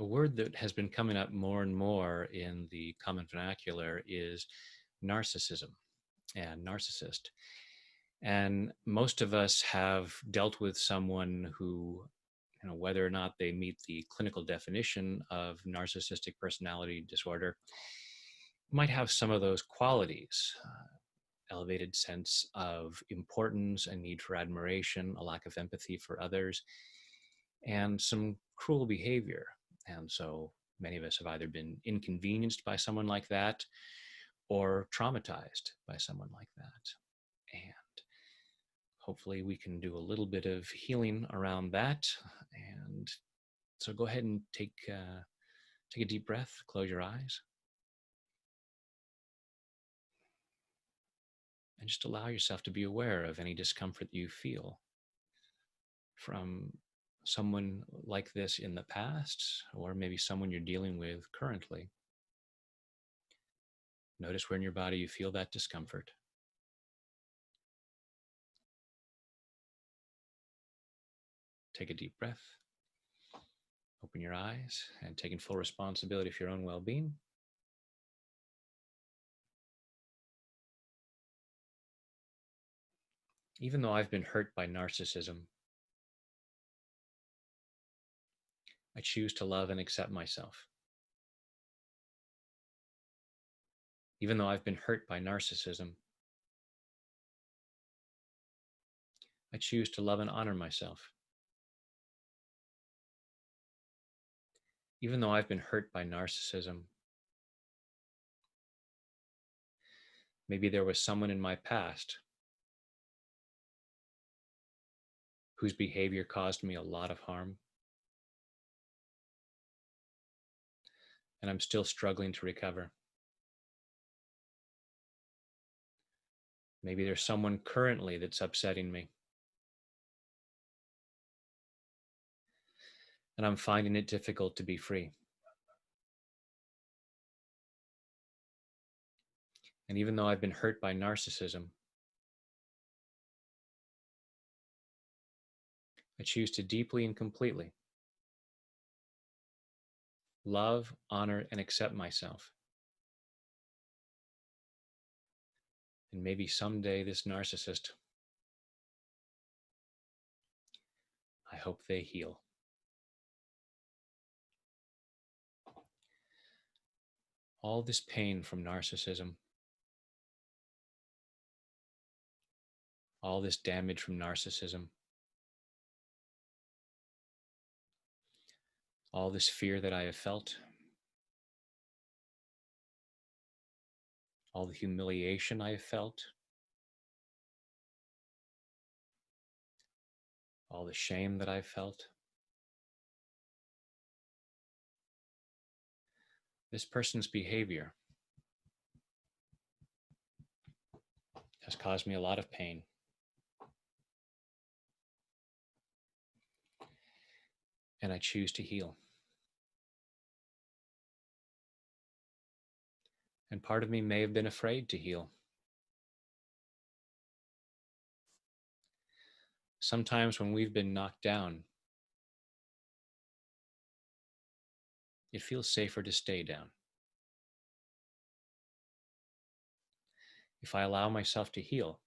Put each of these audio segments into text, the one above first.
A word that has been coming up more and more in the common vernacular is narcissism and narcissist. And most of us have dealt with someone who, you know, whether or not they meet the clinical definition of narcissistic personality disorder, might have some of those qualities. Uh, elevated sense of importance, a need for admiration, a lack of empathy for others, and some cruel behavior. And so many of us have either been inconvenienced by someone like that or traumatized by someone like that. And hopefully we can do a little bit of healing around that. And so go ahead and take, uh, take a deep breath, close your eyes. And just allow yourself to be aware of any discomfort you feel from someone like this in the past, or maybe someone you're dealing with currently. Notice where in your body you feel that discomfort. Take a deep breath. Open your eyes and taking full responsibility for your own well being. Even though I've been hurt by narcissism, I choose to love and accept myself. Even though I've been hurt by narcissism, I choose to love and honor myself. Even though I've been hurt by narcissism, maybe there was someone in my past whose behavior caused me a lot of harm. And I'm still struggling to recover. Maybe there's someone currently that's upsetting me. And I'm finding it difficult to be free. And even though I've been hurt by narcissism, I choose to deeply and completely love, honor, and accept myself. And maybe someday this narcissist, I hope they heal. All this pain from narcissism, all this damage from narcissism. All this fear that I have felt, all the humiliation I have felt, all the shame that I've felt. This person's behavior has caused me a lot of pain. And I choose to heal. And part of me may have been afraid to heal. Sometimes when we've been knocked down, it feels safer to stay down. If I allow myself to heal,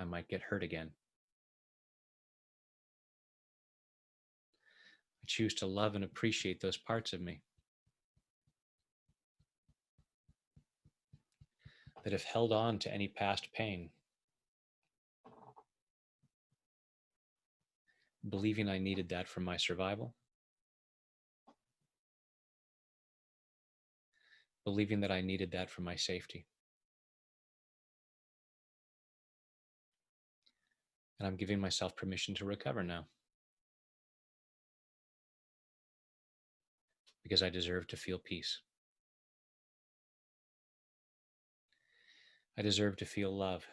I might get hurt again. I choose to love and appreciate those parts of me that have held on to any past pain, believing I needed that for my survival, believing that I needed that for my safety. And I'm giving myself permission to recover now. Because I deserve to feel peace. I deserve to feel love.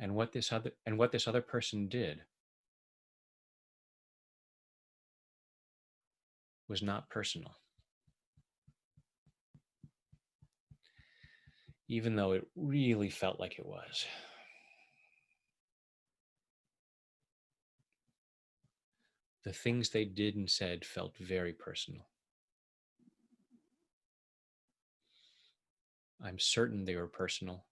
And what this other and what this other person did was not personal. Even though it really felt like it was. The things they did and said felt very personal. I'm certain they were personal.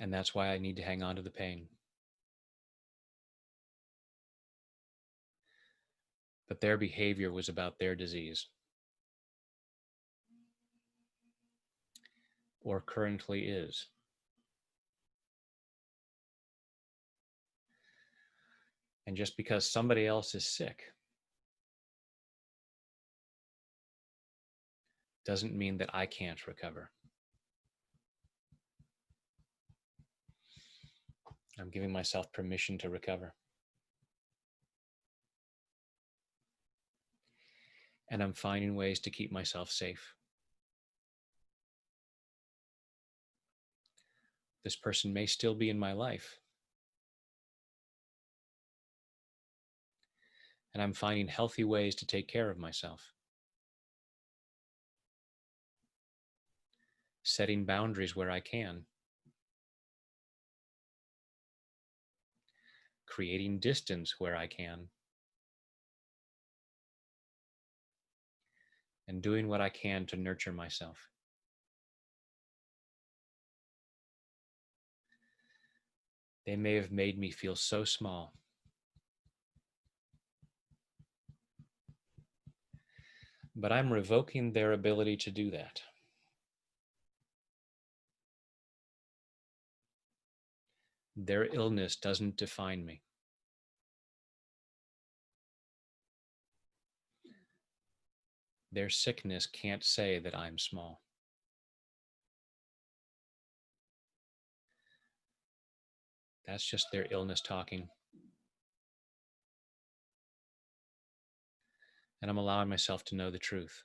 And that's why I need to hang on to the pain. But their behavior was about their disease. Or currently is. And just because somebody else is sick doesn't mean that I can't recover. I'm giving myself permission to recover. And I'm finding ways to keep myself safe. This person may still be in my life. And I'm finding healthy ways to take care of myself. Setting boundaries where I can. creating distance where I can, and doing what I can to nurture myself. They may have made me feel so small. But I'm revoking their ability to do that. Their illness doesn't define me. Their sickness can't say that I'm small. That's just their illness talking. And I'm allowing myself to know the truth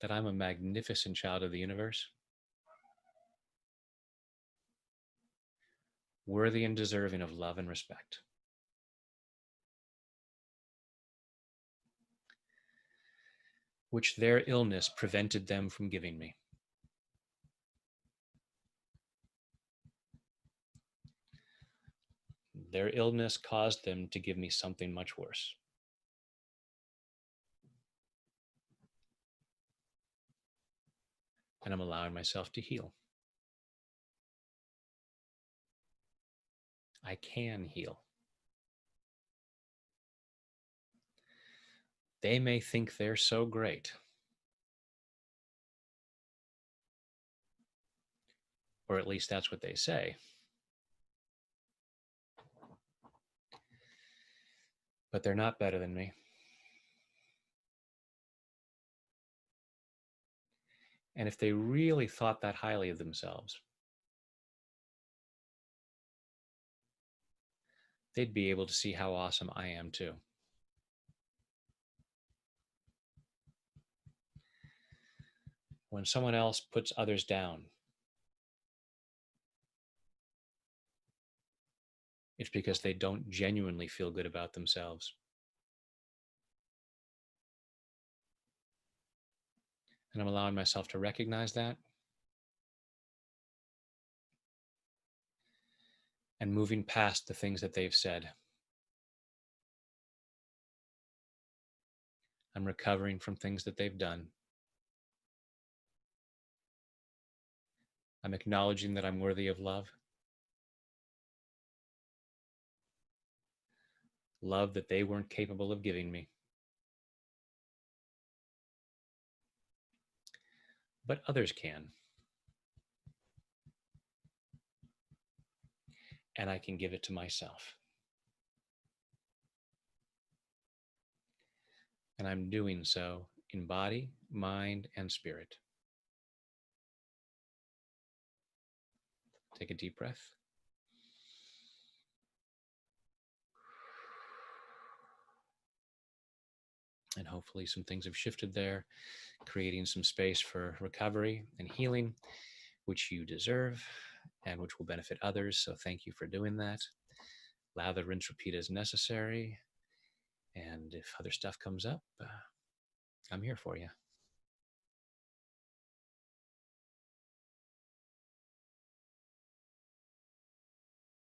that I'm a magnificent child of the universe, worthy and deserving of love and respect. which their illness prevented them from giving me. Their illness caused them to give me something much worse. And I'm allowing myself to heal. I can heal. they may think they're so great. Or at least that's what they say. But they're not better than me. And if they really thought that highly of themselves, they'd be able to see how awesome I am too. when someone else puts others down. It's because they don't genuinely feel good about themselves. And I'm allowing myself to recognize that and moving past the things that they've said. I'm recovering from things that they've done. I'm acknowledging that I'm worthy of love. Love that they weren't capable of giving me. But others can. And I can give it to myself. And I'm doing so in body, mind, and spirit. Take a deep breath. And hopefully, some things have shifted there, creating some space for recovery and healing, which you deserve and which will benefit others. So, thank you for doing that. Lather, rinse, repeat as necessary. And if other stuff comes up, uh, I'm here for you.